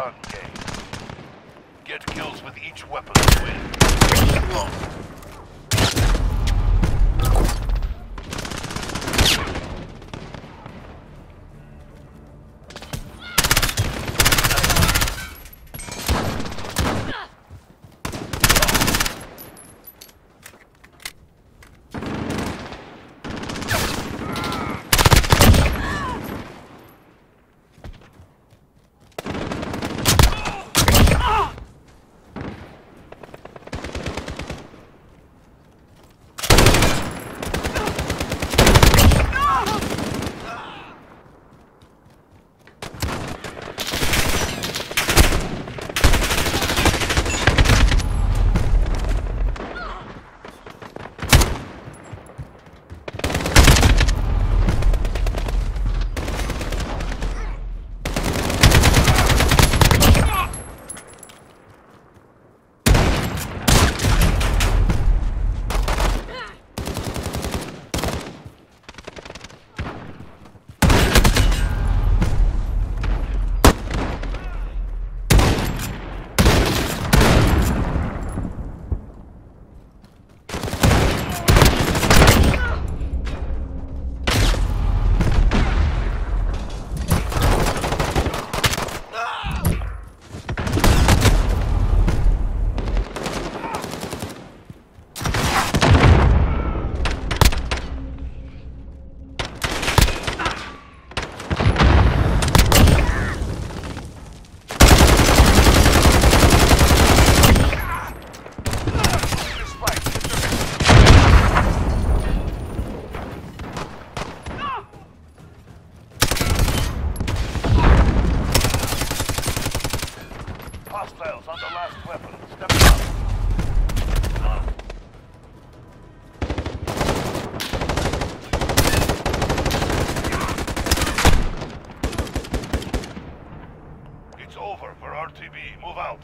concave. Get kills with each weapon win. For RTB. Move out.